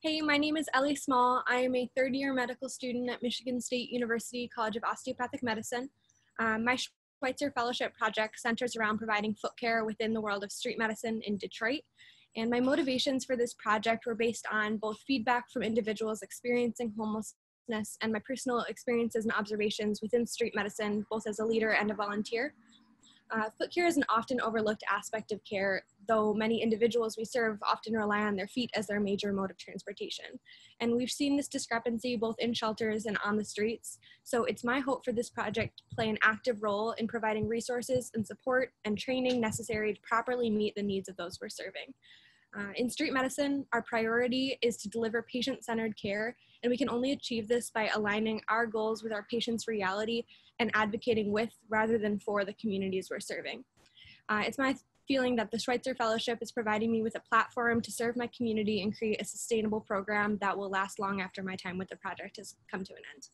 Hey, my name is Ellie Small. I am a third year medical student at Michigan State University College of Osteopathic Medicine. Um, my Schweitzer Fellowship project centers around providing foot care within the world of street medicine in Detroit. And my motivations for this project were based on both feedback from individuals experiencing homelessness and my personal experiences and observations within street medicine, both as a leader and a volunteer. Uh, foot care is an often overlooked aspect of care, though many individuals we serve often rely on their feet as their major mode of transportation. And we've seen this discrepancy both in shelters and on the streets. So it's my hope for this project to play an active role in providing resources and support and training necessary to properly meet the needs of those we're serving. Uh, in street medicine, our priority is to deliver patient centered care, and we can only achieve this by aligning our goals with our patients' reality and advocating with rather than for the communities we're serving. Uh, it's my feeling that the Schweitzer Fellowship is providing me with a platform to serve my community and create a sustainable program that will last long after my time with the project has come to an end.